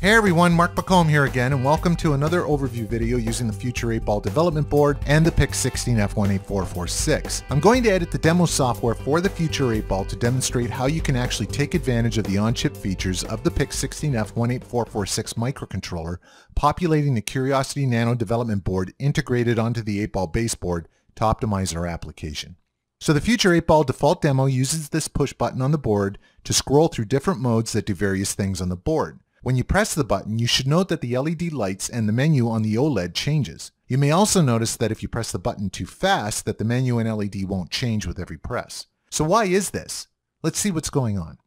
Hey everyone, Mark McComb here again, and welcome to another overview video using the Future 8 Ball development board and the PIC16F18446. I'm going to edit the demo software for the Future 8 Ball to demonstrate how you can actually take advantage of the on-chip features of the PIC16F18446 microcontroller, populating the Curiosity Nano development board integrated onto the 8 Ball baseboard to optimize our application. So the Future 8 Ball default demo uses this push button on the board to scroll through different modes that do various things on the board. When you press the button, you should note that the LED lights and the menu on the OLED changes. You may also notice that if you press the button too fast, that the menu and LED won't change with every press. So why is this? Let's see what's going on.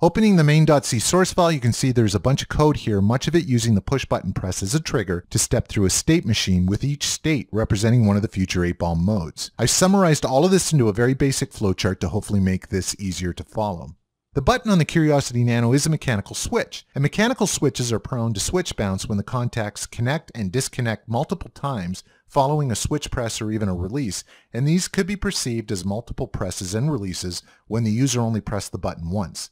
Opening the main.c source file, you can see there's a bunch of code here, much of it using the push button press as a trigger to step through a state machine with each state representing one of the future 8-ball modes. I've summarized all of this into a very basic flowchart to hopefully make this easier to follow. The button on the Curiosity Nano is a mechanical switch, and mechanical switches are prone to switch bounce when the contacts connect and disconnect multiple times following a switch press or even a release, and these could be perceived as multiple presses and releases when the user only pressed the button once.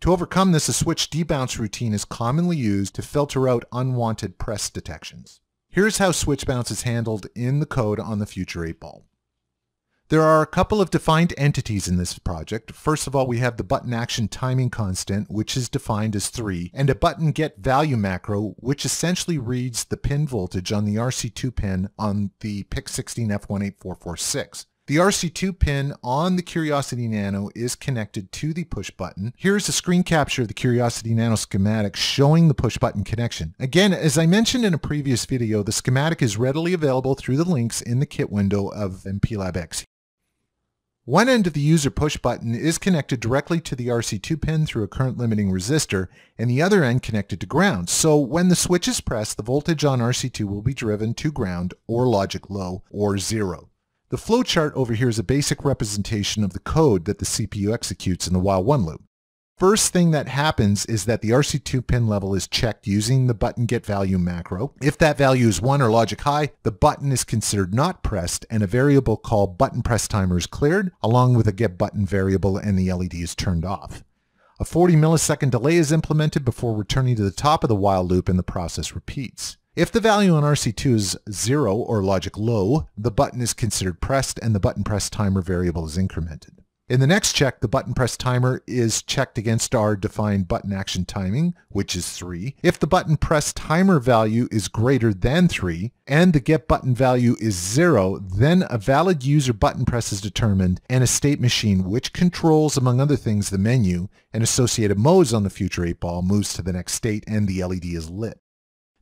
To overcome this, a switch debounce routine is commonly used to filter out unwanted press detections. Here's how switch bounce is handled in the code on the Future 8 Ball. There are a couple of defined entities in this project. First of all, we have the button action timing constant, which is defined as 3, and a button get value macro, which essentially reads the pin voltage on the RC2 pin on the PIC16F18446. The RC2 pin on the Curiosity Nano is connected to the push button. Here's a screen capture of the Curiosity Nano schematic showing the push button connection. Again, as I mentioned in a previous video, the schematic is readily available through the links in the kit window of MPLAB-X. One end of the user push button is connected directly to the RC2 pin through a current limiting resistor, and the other end connected to ground. So when the switch is pressed, the voltage on RC2 will be driven to ground or logic low or zero. The flowchart over here is a basic representation of the code that the CPU executes in the while one loop. First thing that happens is that the RC2 pin level is checked using the button get value macro. If that value is 1 or logic high, the button is considered not pressed and a variable called button press timer is cleared along with a get button variable and the LED is turned off. A 40 millisecond delay is implemented before returning to the top of the while loop and the process repeats. If the value on RC2 is 0 or logic low, the button is considered pressed and the button press timer variable is incremented. In the next check, the button press timer is checked against our defined button action timing, which is 3. If the button press timer value is greater than 3 and the get button value is 0, then a valid user button press is determined and a state machine, which controls, among other things, the menu and associated modes on the future 8-ball moves to the next state and the LED is lit.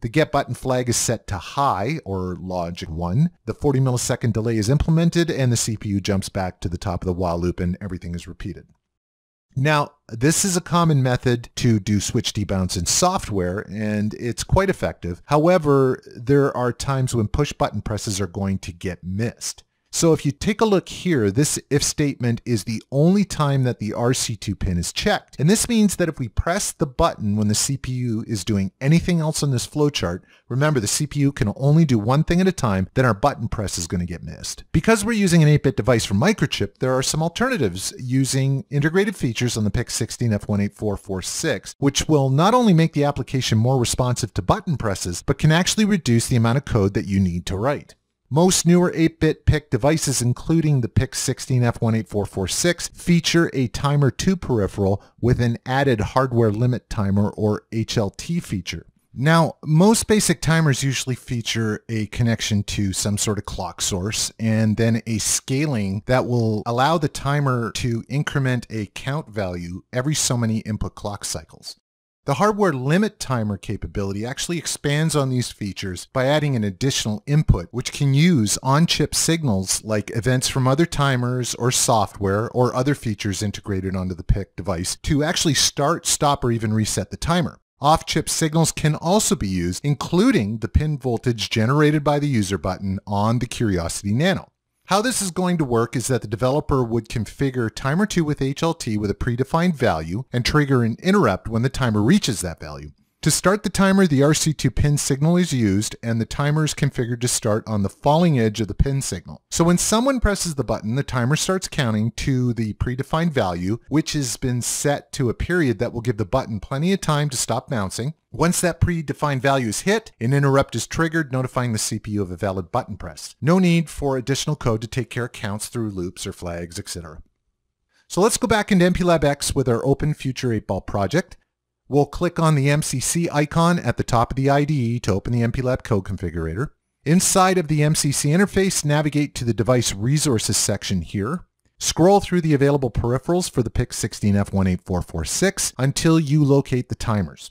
The get button flag is set to high or logic 1. The 40 millisecond delay is implemented and the CPU jumps back to the top of the while loop and everything is repeated. Now, this is a common method to do switch debounce in software, and it's quite effective. However, there are times when push button presses are going to get missed. So if you take a look here, this if statement is the only time that the RC2 pin is checked. And this means that if we press the button when the CPU is doing anything else on this flowchart, remember the CPU can only do one thing at a time, then our button press is going to get missed. Because we're using an 8-bit device from Microchip, there are some alternatives using integrated features on the PIC16F18446, which will not only make the application more responsive to button presses, but can actually reduce the amount of code that you need to write. Most newer 8-bit PIC devices, including the PIC16F18446, feature a Timer 2 peripheral with an added hardware limit timer or HLT feature. Now, most basic timers usually feature a connection to some sort of clock source and then a scaling that will allow the timer to increment a count value every so many input clock cycles. The hardware limit timer capability actually expands on these features by adding an additional input, which can use on-chip signals like events from other timers or software or other features integrated onto the PIC device to actually start, stop, or even reset the timer. Off-chip signals can also be used, including the pin voltage generated by the user button on the Curiosity Nano. How this is going to work is that the developer would configure timer 2 with HLT with a predefined value and trigger an interrupt when the timer reaches that value. To start the timer, the RC2 pin signal is used and the timer is configured to start on the falling edge of the pin signal. So when someone presses the button, the timer starts counting to the predefined value, which has been set to a period that will give the button plenty of time to stop bouncing. Once that predefined value is hit, an interrupt is triggered notifying the CPU of a valid button press. No need for additional code to take care of counts through loops or flags, etc. So let's go back into MPLAB X with our Open Future 8-Ball project. We'll click on the MCC icon at the top of the IDE to open the MPLAB code configurator. Inside of the MCC interface, navigate to the Device Resources section here. Scroll through the available peripherals for the PIC16F18446 until you locate the timers.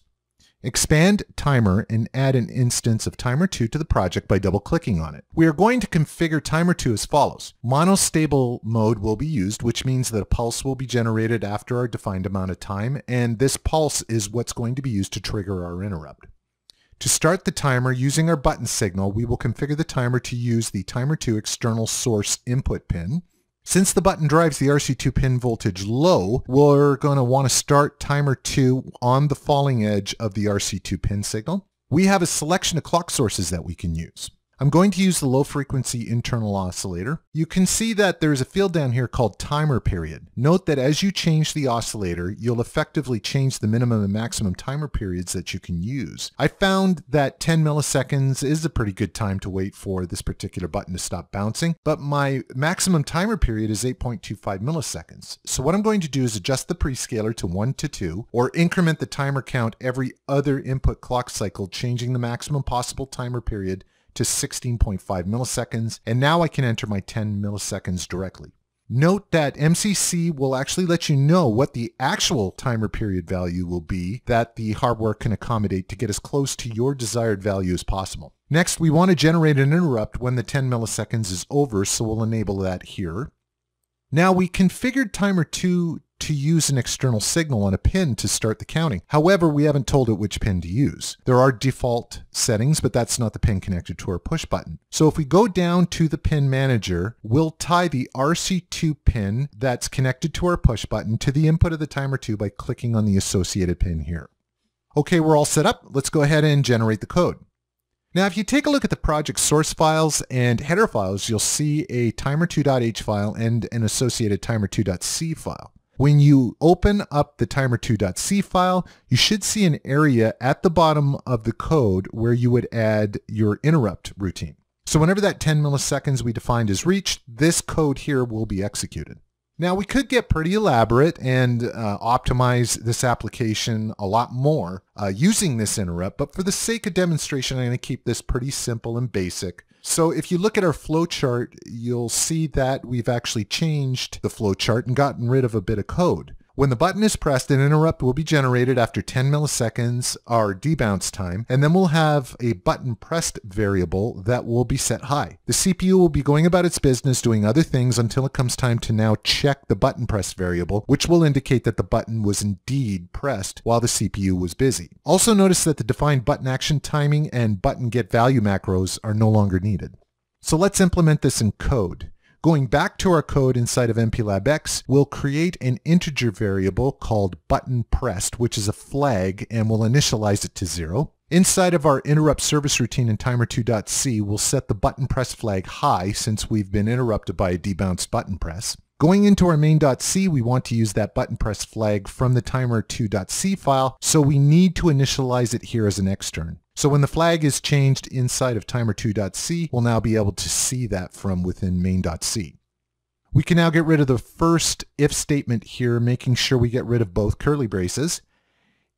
Expand timer and add an instance of timer 2 to the project by double-clicking on it. We are going to configure timer 2 as follows. Monostable mode will be used, which means that a pulse will be generated after our defined amount of time, and this pulse is what's going to be used to trigger our interrupt. To start the timer using our button signal, we will configure the timer to use the timer 2 external source input pin. Since the button drives the RC2 pin voltage low, we're going to want to start timer 2 on the falling edge of the RC2 pin signal. We have a selection of clock sources that we can use. I'm going to use the low frequency internal oscillator. You can see that there's a field down here called timer period. Note that as you change the oscillator, you'll effectively change the minimum and maximum timer periods that you can use. I found that 10 milliseconds is a pretty good time to wait for this particular button to stop bouncing, but my maximum timer period is 8.25 milliseconds. So what I'm going to do is adjust the prescaler to 1 to 2, or increment the timer count every other input clock cycle, changing the maximum possible timer period to 16.5 milliseconds, and now I can enter my 10 milliseconds directly. Note that MCC will actually let you know what the actual timer period value will be that the hardware can accommodate to get as close to your desired value as possible. Next, we want to generate an interrupt when the 10 milliseconds is over, so we'll enable that here. Now we configured timer 2 to use an external signal on a pin to start the counting. However, we haven't told it which pin to use. There are default settings, but that's not the pin connected to our push button. So if we go down to the pin manager, we'll tie the RC2 pin that's connected to our push button to the input of the timer 2 by clicking on the associated pin here. Okay, we're all set up. Let's go ahead and generate the code. Now, if you take a look at the project source files and header files, you'll see a timer2.h file and an associated timer2.c file. When you open up the timer2.c file, you should see an area at the bottom of the code where you would add your interrupt routine. So whenever that 10 milliseconds we defined is reached, this code here will be executed. Now we could get pretty elaborate and uh, optimize this application a lot more uh, using this interrupt, but for the sake of demonstration, I'm going to keep this pretty simple and basic. So if you look at our flowchart, you'll see that we've actually changed the flowchart and gotten rid of a bit of code. When the button is pressed, an interrupt will be generated after 10 milliseconds, our debounce time, and then we'll have a button pressed variable that will be set high. The CPU will be going about its business doing other things until it comes time to now check the button pressed variable, which will indicate that the button was indeed pressed while the CPU was busy. Also notice that the defined button action timing and button get value macros are no longer needed. So let's implement this in code. Going back to our code inside of MPLAB X, we'll create an integer variable called button pressed, which is a flag, and we'll initialize it to zero. Inside of our interrupt service routine in timer2.c, we'll set the button press flag high since we've been interrupted by a debounced button press. Going into our main.c, we want to use that button press flag from the timer2.c file, so we need to initialize it here as an extern. So when the flag is changed inside of timer2.c, we'll now be able to see that from within main.c. We can now get rid of the first if statement here, making sure we get rid of both curly braces.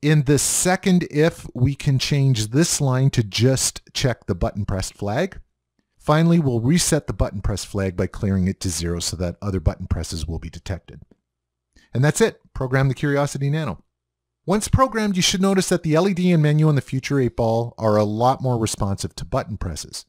In the second if, we can change this line to just check the button pressed flag. Finally, we'll reset the button press flag by clearing it to zero so that other button presses will be detected. And that's it. Program the Curiosity Nano. Once programmed, you should notice that the LED and menu on the Future 8 Ball are a lot more responsive to button presses.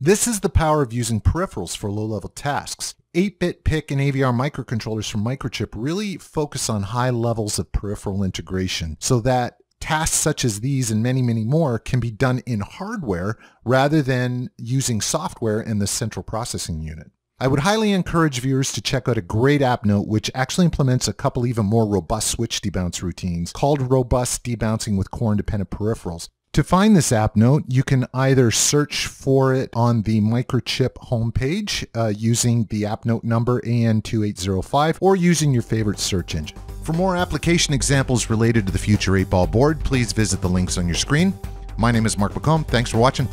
This is the power of using peripherals for low-level tasks. 8-bit PIC and AVR microcontrollers from Microchip really focus on high levels of peripheral integration so that tasks such as these and many, many more can be done in hardware rather than using software in the central processing unit. I would highly encourage viewers to check out a great app note which actually implements a couple even more robust switch debounce routines called Robust Debouncing with Core Independent Peripherals. To find this app note, you can either search for it on the Microchip homepage uh, using the app note number AN2805 or using your favorite search engine. For more application examples related to the Future 8 Ball board, please visit the links on your screen. My name is Mark McComb. Thanks for watching.